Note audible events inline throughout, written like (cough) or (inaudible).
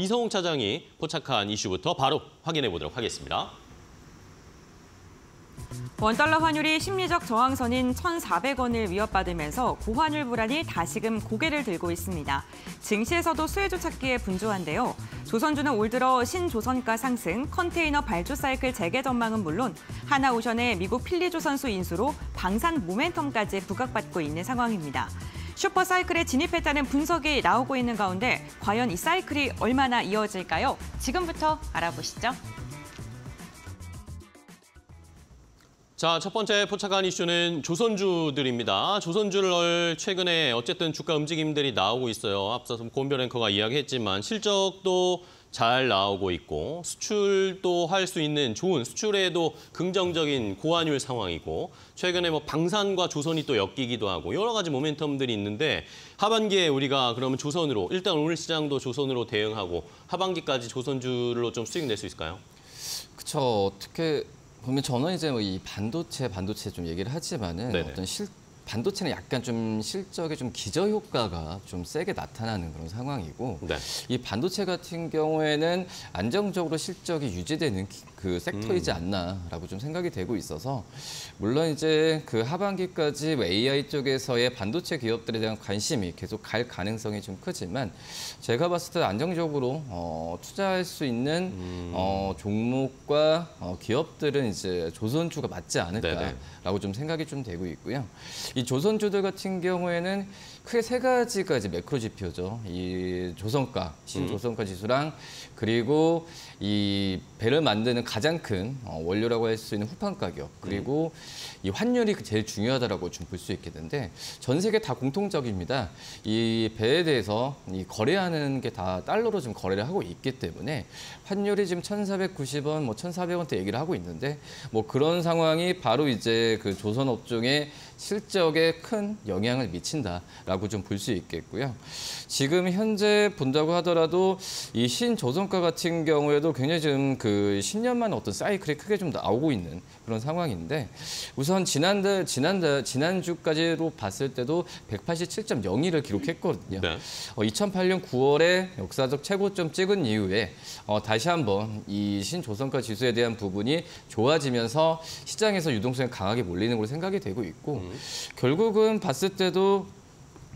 이성웅 차장이 포착한 이슈부터 바로 확인해 보도록 하겠습니다. 원달러 환율이 심리적 저항선인 1,400원을 위협받으면서 고환율 불안이 다시금 고개를 들고 있습니다. 증시에서도 수혜주 찾기에 분주한데요. 조선주는 올 들어 신조선가 상승, 컨테이너 발주 사이클 재개 전망은 물론 하나오션의 미국 필리조 선수 인수로 방산 모멘텀까지 부각받고 있는 상황입니다. 슈퍼 사이클에 진입했다는 분석이 나오고 있는 가운데 과연 이 사이클이 얼마나 이어질까요? 지금부터 알아보시죠. 자, 첫 번째 포착한 이슈는 조선주들입니다. 조선주를 최근에 어쨌든 주가 움직임들이 나오고 있어요. 앞서서 곤별 앵커가 이야기했지만 실적도 잘 나오고 있고 수출도 할 수 있는 좋은 수출에도 긍정적인 고환율 상황이고 최근에 뭐 방산과 조선이 또 엮이기도 하고 여러 가지 모멘텀들이 있는데 하반기에 우리가 그러면 조선으로 일단 오늘 시장도 조선으로 대응하고 하반기까지 조선주로 좀 수익 낼 수 있을까요? 그렇죠. 어떻게 보면 저는 이제 뭐 이 반도체 반도체 좀 얘기를 하지만은 네네. 어떤 실 반도체는 약간 좀 실적에 좀 기저 효과가 좀 세게 나타나는 그런 상황이고 네. 이 반도체 같은 경우에는 안정적으로 실적이 유지되는 기- 그 섹터이지 않나라고 좀 생각이 되고 있어서 물론 이제 그 하반기까지 뭐 AI 쪽에서의 반도체 기업들에 대한 관심이 계속 갈 가능성이 좀 크지만 제가 봤을 때 안정적으로 어, 투자할 수 있는 어, 종목과 어, 기업들은 이제 조선주가 맞지 않을까라고 네네. 좀 생각이 좀 되고 있고요. 이 조선주들 같은 경우에는 크게 세 가지가 이제 매크로 지표죠. 이 조선가, 신조선가 지수랑 그리고 이 배를 만드는 가장 큰 어, 원료라고 할 수 있는 후판 가격 그리고 이 환율이 제일 중요하다라고 좀 볼 수 있겠는데 전 세계 다 공통적입니다. 이 배에 대해서 이 거래하는 게 다 달러로 좀 거래를 하고 있기 때문에 환율이 지금 1,490원, 뭐 1,400원대 얘기를 하고 있는데 뭐 그런 상황이 바로 이제 그 조선 업종의 실적에 큰 영향을 미친다 라고 좀 볼 수 있겠고요. 지금 현재 본다고 하더라도 이 신조선가 같은 경우에도 굉장히 지금 그 10년만 어떤 사이클이 크게 좀 나오고 있는 그런 상황인데 우선 지난달 지난달 지난주까지로 봤을 때도 187.02를 기록했거든요. 네. 어, 2008년 9월에 역사적 최고점 찍은 이후에 어, 다시 한번 이 신조선가 지수에 대한 부분이 좋아지면서 시장에서 유동성이 강하게 몰리는 걸로 생각이 되고 있고 결국은 봤을 때도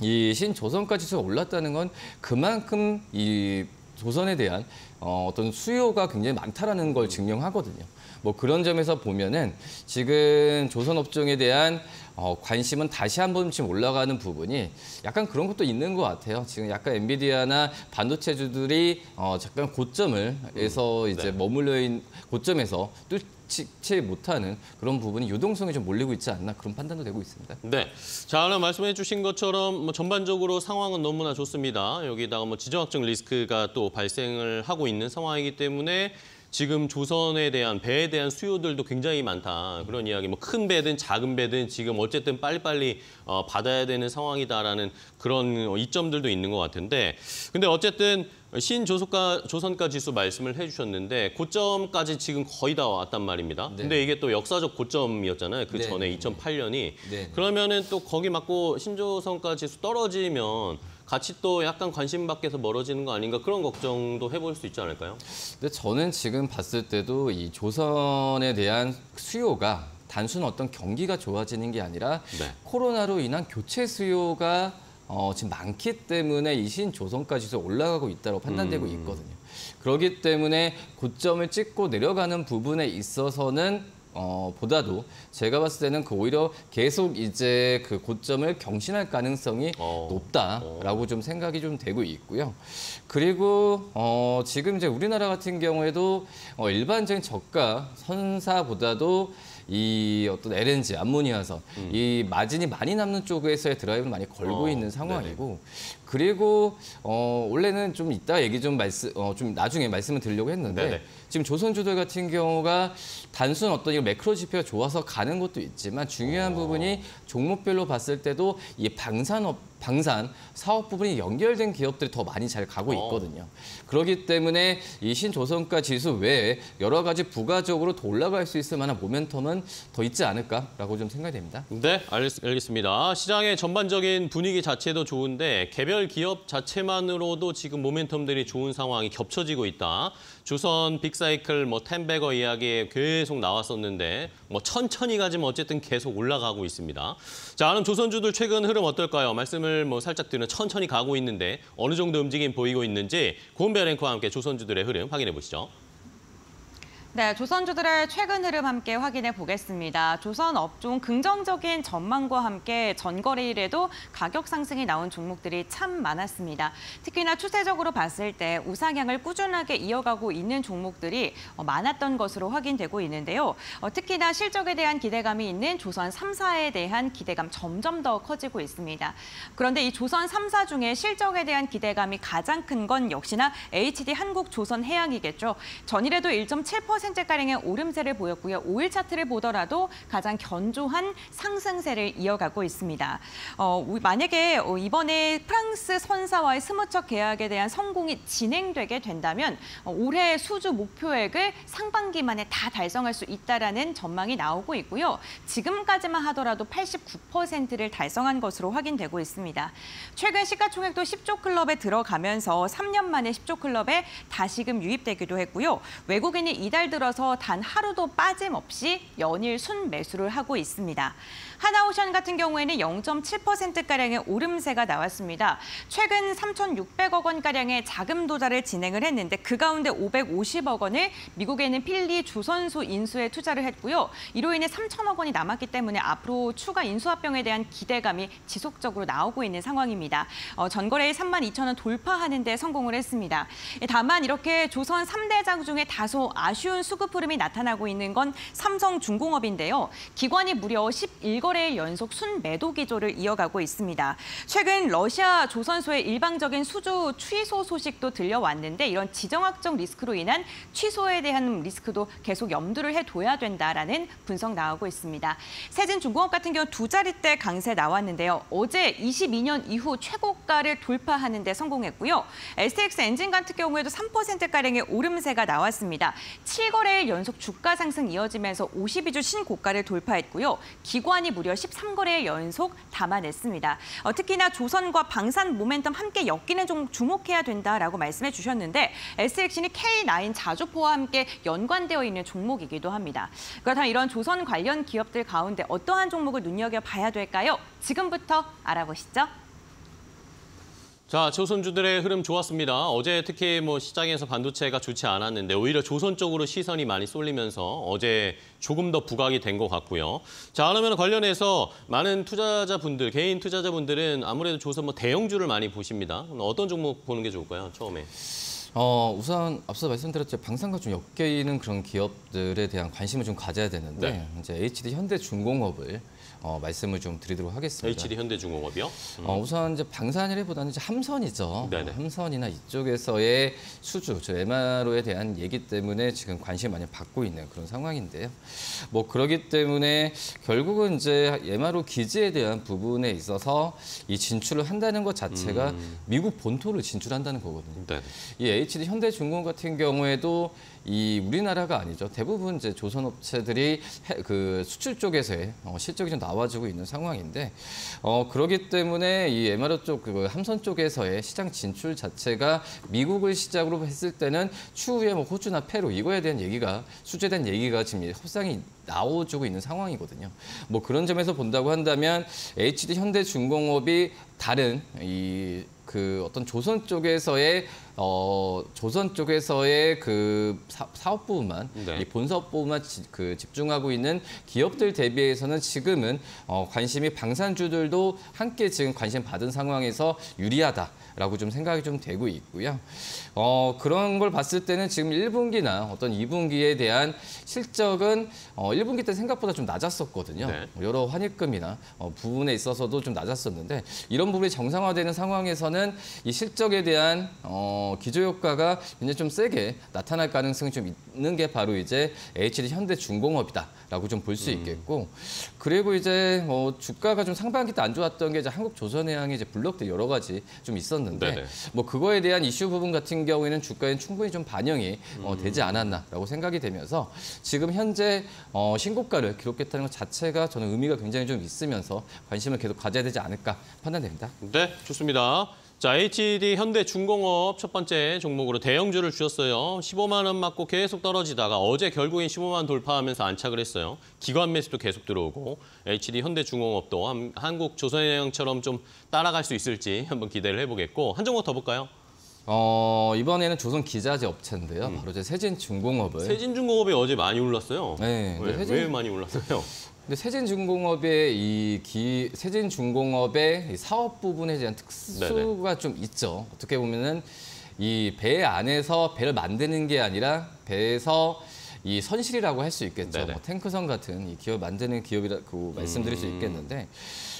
이 신조선가 지수가 올랐다는 건 그만큼 이 조선에 대한 어, 어떤 수요가 굉장히 많다라는 걸 증명하거든요. 뭐 그런 점에서 보면은 지금 조선 업종에 대한 어, 관심은 다시 한 번쯤 올라가는 부분이 약간 그런 것도 있는 것 같아요. 지금 약간 엔비디아나 반도체주들이 어, 잠깐 고점을 에서 이제 네. 머물러 있는 고점에서 뚫지 못하는 그런 부분이 유동성이 좀 몰리고 있지 않나 그런 판단도 되고 있습니다. 네. 자, 오늘 말씀해 주신 것처럼 뭐 전반적으로 상황은 너무나 좋습니다. 여기다가 뭐 지정학적 리스크가 또 발생을 하고 있는 상황이기 때문에 지금 조선에 대한 배에 대한 수요들도 굉장히 많다. 그런 이야기 뭐 큰 배든 작은 배든 지금 어쨌든 빨리빨리 어, 받아야 되는 상황이다라는 그런 어, 이점들도 있는 것 같은데 근데 어쨌든 신조선가 조선가 지수 말씀을 해주셨는데 고점까지 지금 거의 다 왔단 말입니다. 네. 근데 이게 또 역사적 고점이었잖아요. 그 네, 전에 네, 2008년이 네. 그러면은 또 거기 맞고 신조선가 지수 떨어지면 같이 또 약간 관심 밖에서 멀어지는 거 아닌가 그런 걱정도 해볼 수 있지 않을까요? 근데 저는 지금 봤을 때도 이 조선에 대한 수요가 단순 어떤 경기가 좋아지는 게 아니라 네. 코로나로 인한 교체 수요가 어, 지금 많기 때문에 이 신조선가 지수 올라가고 있다고 판단되고 음. 있거든요. 그렇기 때문에 고점을 찍고 내려가는 부분에 있어서는 어, 보다도 제가 봤을 때는 그 오히려 계속 이제 그 고점을 경신할 가능성이 어. 높다라고 좀 생각이 좀 되고 있고요. 그리고 어, 지금 이제 우리나라 같은 경우에도 어, 일반적인 저가 선사보다도 이 어떤 LNG 암모니아선 이 마진이 많이 남는 쪽에서의 드라이브는 많이 걸고 어, 있는 상황이고 그리고 어, 원래는 좀 이따 얘기 좀 말씀 어, 좀 나중에 말씀을 드리려고 했는데 네네. 지금 조선주들 같은 경우가 단순 어떤 이 매크로 지표가 좋아서 가는 것도 있지만 중요한 어. 부분이 종목별로 봤을 때도 이 방산업 방산 사업 부분이 연결된 기업들이 더 많이 잘 가고 어. 있거든요. 그렇기 때문에 이 신조선가 지수 외에 여러 가지 부가적으로 더 올라갈 수 있을 만한 모멘텀은 더 있지 않을까라고 좀 생각이 됩니다. 네, 알겠, 알겠습니다. 시장의 전반적인 분위기 자체도 좋은데 개별 기업 자체만으로도 지금 모멘텀들이 좋은 상황이 겹쳐지고 있다. 조선 빅사이클 뭐 텐베거 이야기 계속 나왔었는데 뭐 천천히 가지만 어쨌든 계속 올라가고 있습니다. 자, 그럼 조선주들 최근 흐름 어떨까요? 말씀을 뭐 살짝 드리면 천천히 가고 있는데 어느 정도 움직임 보이고 있는지 고은별 앵커와 함께 조선주들의 흐름 확인해 보시죠. 네, 조선주들의 최근 흐름 함께 확인해 보겠습니다. 조선 업종 긍정적인 전망과 함께 전거래일에도 가격 상승이 나온 종목들이 참 많았습니다. 특히나 추세적으로 봤을 때 우상향을 꾸준하게 이어가고 있는 종목들이 어, 많았던 것으로 확인되고 있는데요. 어, 특히나 실적에 대한 기대감이 있는 조선 3사에 대한 기대감 점점 더 커지고 있습니다. 그런데 이 조선 3사 중에 실적에 대한 기대감이 가장 큰 건 역시나 HD 한국조선해양이겠죠. 전일에도 1.7% 가량의 오름세를 보였고요. 5일 차트를 보더라도 가장 견조한 상승세를 이어가고 있습니다. 어, 만약에 어, 이번에 프랑스 선사와의 스무척 계약에 대한 성공이 진행되게 된다면 어, 올해 수주 목표액을 상반기 만에 다 달성할 수 있다라는 전망이 나오고 있고요. 지금까지만 하더라도 89%를 달성한 것으로 확인되고 있습니다. 최근 시가총액도 10조 클럽에 들어가면서 3년 만에 10조 클럽에 다시금 유입되기도 했고요. 외국인이 이달 들어서 단 하루도 빠짐없이 연일 순매수를 하고 있습니다. 하나오션 같은 경우에는 0.7%가량의 오름세가 나왔습니다. 최근 3,600억 원가량의 자금 도달을 진행을 했는데 그 가운데 550억 원을 미국에 있는 필리 주선수 인수에 투자를 했고요. 이로 인해 3천억 원이 남았기 때문에 앞으로 추가 인수합병에 대한 기대감이 지속적으로 나오고 있는 상황입니다. 어, 전거래일 3만 2천 원 돌파하는 데 성공을 했습니다. 예, 다만 이렇게 조선 3대장 중에 다소 아쉬운 수급 흐름이 나타나고 있는 건 삼성중공업인데요. 기관이 무려 11거래일 연속 순매도 기조를 이어가고 있습니다. 최근 러시아 조선소의 일방적인 수주 취소 소식도 들려왔는데 이런 지정학적 리스크로 인한 취소에 대한 리스크도 계속 염두를 해둬야 된다라는 분석 나오고 있습니다. 세진중공업 같은 경우 두 자릿대 강세 나왔는데요. 어제 22년 이후 최고가를 돌파하는 데 성공했고요. STX 엔진 같은 경우에도 3%가량의 오름세가 나왔습니다. 7 거래일 연속 주가 상승 이어지면서 52주 신고가를 돌파했고요. 기관이 무려 13거래일 연속 담아냈습니다. 어, 특히나 조선과 방산 모멘텀 함께 엮이는 종목 주목해야 된다라고 말씀해 주셨는데 SX는 K9 자주포와 함께 연관되어 있는 종목이기도 합니다. 그렇다면 이런 조선 관련 기업들 가운데 어떠한 종목을 눈여겨봐야 될까요? 지금부터 알아보시죠. 자, 조선주들의 흐름 좋았습니다. 어제 특히 뭐 시장에서 반도체가 좋지 않았는데 오히려 조선 쪽으로 시선이 많이 쏠리면서 어제 조금 더 부각이 된 것 같고요. 자, 그러면 관련해서 많은 투자자분들, 개인 투자자분들은 아무래도 조선 뭐 대형주를 많이 보십니다. 어떤 종목 보는 게 좋을까요? 처음에. 어, 우선 앞서 말씀드렸죠. 방산과 좀 엮여 있는 그런 기업들에 대한 관심을 좀 가져야 되는데 네. 이제 HD 현대중공업을 어, 말씀을 좀 드리도록 하겠습니다. HD 현대중공업이요? 어, 우선 이제 방산이라기보다는 이제 함선이죠. 네네. 함선이나 이쪽에서의 수주, 저 MRO에 대한 얘기 때문에 지금 관심 많이 받고 있는 그런 상황인데요. 뭐 그러기 때문에 결국은 이제 MRO 기지에 대한 부분에 있어서 이 진출을 한다는 것 자체가 미국 본토를 진출한다는 거거든요. 네. 이 HD 현대중공업 같은 경우에도 이 우리나라가 아니죠. 대부분 이제 조선 업체들이 해- 그 수출 쪽에서의 어, 실적이 좀 나와 주고 있는 상황인데 어 그러기 때문에 이 MRO 쪽 그 함선 쪽에서의 시장 진출 자체가 미국을 시작으로 했을 때는 추후에 뭐 호주나 페루 이거에 대한 얘기가 대한 얘기가 지금 협상이 나오주고 있는 상황이거든요. 뭐 그런 점에서 본다고 한다면 HD 현대중공업이 다른 이 그 어떤 조선 쪽에서의 어 조선 쪽에서의 그 사, 사업 부분만 네. 이 본사업 부분만 지- 그 집중하고 있는 기업들 대비해서는 지금은 어 관심이 방산주들도 함께 지금 관심 받은 상황에서 유리하다라고 좀 생각이 좀 되고 있고요. 어 그런 걸 봤을 때는 지금 1분기나 어떤 2분기에 대한 실적은 어 1분기 때 생각보다 좀 낮았었거든요. 네. 여러 환입금이나 어, 부분에 있어서도 좀 낮았었는데 이런 부분이 정상화되는 상황에서는 이 실적에 대한 어, 어, 기저효과가 굉장히 좀 세게 나타날 가능성이 좀 있는 게 바로 이제 HD 현대중공업이다라고 좀 볼 수 있겠고 그리고 이제 뭐 주가가 좀 상반기 때 안 좋았던 게 이제 한국조선해양의 이제 블록들 여러 가지 좀 있었는데 네네. 뭐 그거에 대한 이슈 부분 같은 경우에는 주가에 충분히 좀 반영이 어, 되지 않았나라고 생각이 되면서 지금 현재 어, 신고가를 기록했다는 것 자체가 저는 의미가 굉장히 좀 있으면서 관심을 계속 가져야 되지 않을까 판단됩니다. 네, 좋습니다. 자, HD 현대중공업 첫 번째 종목으로 대형주를 주셨어요. 15만 원 맞고 계속 떨어지다가 어제 결국엔 15만 원 돌파하면서 안착을 했어요. 기관 매수도 계속 들어오고 HD 현대중공업도 한, 한국 조선해양처럼 좀 따라갈 수 있을지 한번 기대를 해보겠고 한 종목 더 볼까요? 어, 이번에는 조선 기자재 업체인데요. 바로 이제 세진중공업을 세진중공업이 어제 많이 올랐어요. 네, 왜, 세진- 왜 많이 올랐어요? 근데 세진중공업의 이 기, 세진중공업의 이 사업 부분에 대한 특수가 좀 있죠. 어떻게 보면은 이 배 안에서 배를 만드는 게 아니라 배에서 이 선실이라고 할 수 있겠죠. 네네. 뭐 탱크선 같은 이 기업 만드는 기업이라고 말씀드릴 수 있겠는데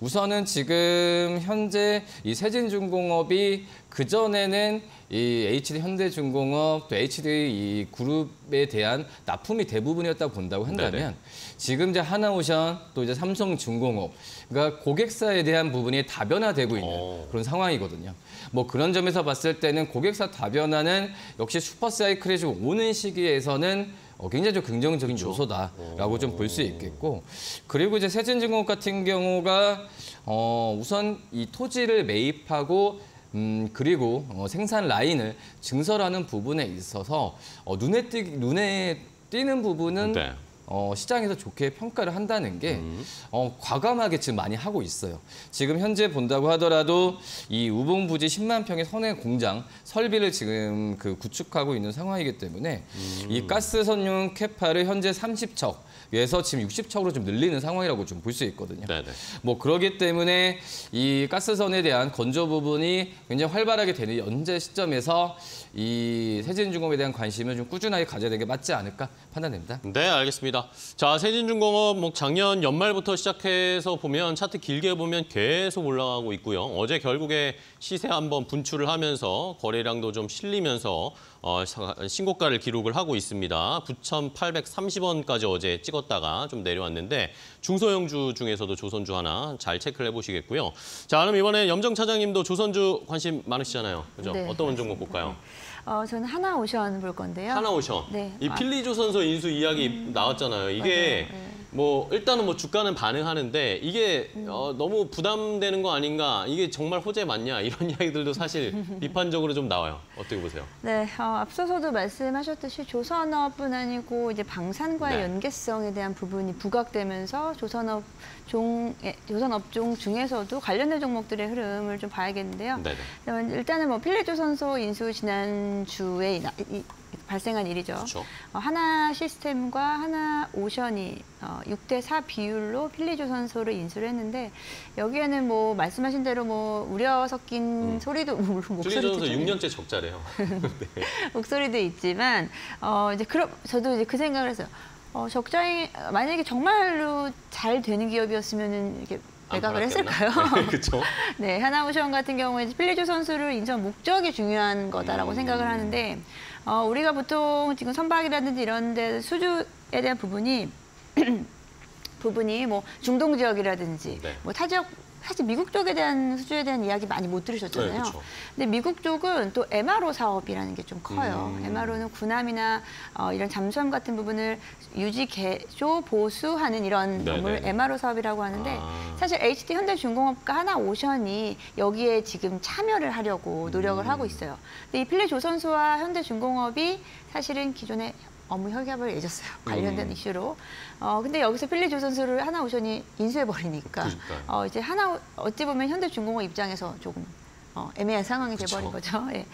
우선은 지금 현재 이 세진중공업이 그 전에는 이 HD 현대중공업 또 HD 이 그룹에 대한 납품이 대부분이었다고 본다고 한다면 네네. 지금 이제 하나오션 또 이제 삼성중공업 그러니까 고객사에 대한 부분이 다변화되고 있는 어. 그런 상황이거든요. 뭐 그런 점에서 봤을 때는 고객사 다변화는 역시 슈퍼사이클이 좀 오는 시기에서는 어, 굉장히 좀 긍정적인 요소다라고 좀 볼 수 있겠고 그리고 이제 세진중공업 같은 경우가 어, 우선 이 토지를 매입하고 음, 그리고 어, 생산 라인을 증설하는 부분에 있어서 어, 눈에 띄 눈에 띄는 부분은 네. 어, 시장에서 좋게 평가를 한다는 게 음. 어, 과감하게 지금 많이 하고 있어요. 지금 현재 본다고 하더라도 이 우봉 부지 10만 평의 선해 공장 설비를 지금 그 구축하고 있는 상황이기 때문에 음. 이 가스 선용 캐파를 현재 30척 에서 지금 60척으로 좀 늘리는 상황이라고 좀 볼 수 있거든요. 네네. 뭐 그러기 때문에 이 가스선에 대한 건조 부분이 굉장히 활발하게 되는 현재 시점에서 이 세진중공업에 대한 관심을 좀 꾸준하게 가져야 되는 게 맞지 않을까 판단됩니다. 네, 알겠습니다. 자, 세진중공업 뭐 작년 연말부터 시작해서 보면 차트 길게 보면 계속 올라가고 있고요. 어제 결국에 시세 한번 분출을 하면서 거래량도 좀 실리면서 어, 사- 신고가를 기록을 하고 있습니다. 9,830원까지 어제 찍었 다가 좀 내려왔는데 중소형주 중에서도 조선주 하나 잘 체크를 해보시겠고요. 자, 그럼 이번에 염정 차장님도 조선주 관심 많으시잖아요. 그죠? 네, 어떤 종목 볼까요? 어, 저는 하나오션 볼 건데요. 하나오션. 네. 이 아. 필리조선소 인수 이야기 나왔잖아요. 이게 맞아요. 네. 뭐 일단은 뭐 주가는 반응하는데 이게 음. 어, 너무 부담되는 거 아닌가? 이게 정말 호재 맞냐? (laughs) 이런 이야기들도 사실 (laughs) 비판적으로 좀 나와요. 어떻게 보세요? 네, 어, 앞서서도 말씀하셨듯이 조선업뿐 아니고 이제 방산과의 네. 연계성에 대한 부분이 부각되면서 조선업 종 예, 조선업종 중에서도 관련된 종목들의 흐름을 좀 봐야겠는데요. 네네. 일단은 뭐 필리조선소 인수 지난 주에 발생한 일이죠. 그렇죠. 어, 하나 시스템과 하나 오션이 어, 6대 4 비율로 필리조선소를 인수를 했는데 여기에는 뭐 말씀하신 대로 뭐 우려 섞인 소리도 (laughs) 목소리도 좀 6년째 적자래요. (laughs) (laughs) 목소리도 있지만 어 이제 그럼 저도 이제 그 생각을 했어요. 어 적자이 만약에 정말로 잘 되는 기업이었으면은 이렇게 안 매각을? 했을까요? 그렇죠. (laughs) 네, (laughs) 하나오션 같은 경우에 필리조 선수를 인수한 목적이 중요한 거다라고 음. 생각을 하는데 어, 우리가 보통 지금 선박이라든지 이런 데 수주에 대한 부분이 (clears throat) 부분이 뭐 중동 지역이라든지 네. 뭐 타 지역 사실 미국 쪽에 대한 수주에 대한 이야기 많이 못 들으셨잖아요. 네, 그렇죠. 근데 미국 쪽은 또 MRO 사업이라는 게 좀 커요. 음. MRO는 군함이나 어, 이런 잠수함 같은 부분을 유지, 개조, 보수하는 이런 네네. 업무를 MRO 사업이라고 하는데 아. 사실 HD 현대중공업과 하나 오션이 여기에 지금 참여를 하려고 노력을 음. 하고 있어요. 근데 이 필리 조선소와 현대중공업이 사실은 기존에 업무 협약을 맺었어요. 관련된 음. 이슈로. 어 근데 여기서 필리 조선소를 하나 오션이 인수해 버리니까 그러니까요. 어 이제 하나 어찌 보면 현대중공업 입장에서 조금 어, 애매한 상황이 돼버린. 거죠. 예.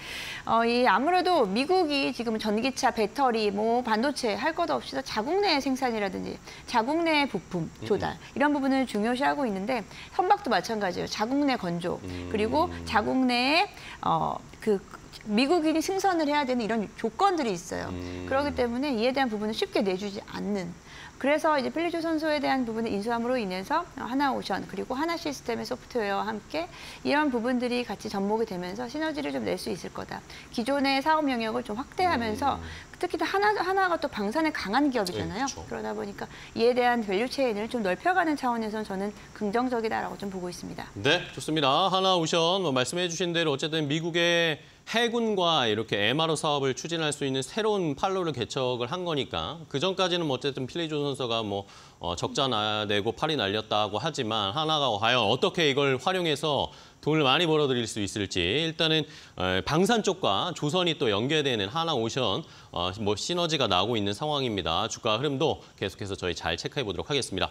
어, 이 아무래도 미국이 지금 전기차, 배터리, 뭐 반도체 할 것 없이 다 자국 내 생산이라든지 자국 내 부품 음. 조달 이런 부분을 중요시하고 있는데 선박도 마찬가지예요. 자국 내 건조 음. 그리고 자국 내에 어, 그 미국인이 승선을 해야 되는 이런 조건들이 있어요. 음. 그렇기 때문에 이에 대한 부분을 쉽게 내주지 않는. 그래서 이제 필리조선소에 대한 부분을 인수함으로 인해서 한화오션 그리고 한화시스템의 소프트웨어와 함께 이런 부분들이 같이 접목이 되면서 시너지를 좀 낼 수 있을 거다. 기존의 사업 영역을 좀 확대하면서 특히 또 하나 한화가 또 방산에 강한 기업이잖아요. 네, 그렇죠. 그러다 보니까 이에 대한 value chain을 좀 넓혀가는 차원에서 저는 긍정적이다라고 좀 보고 있습니다. 네, 좋습니다. 한화오션 뭐 말씀해 주신 대로 어쨌든 미국의 해군과 이렇게 MRO 사업을 추진할 수 있는 새로운 판로를 개척을 한 거니까 그 전까지는 뭐 어쨌든 필리조선소가 뭐 어, 적자 나내고 팔이 날렸다고 하지만 하나가 과연 어떻게 이걸 활용해서 돈을 많이 벌어들일 수 있을지 일단은 어, 방산 쪽과 조선이 또 연계되는 하나오션 어, 뭐 시너지가 나고 있는 상황입니다. 주가 흐름도 계속해서 저희 잘 체크해 보도록 하겠습니다.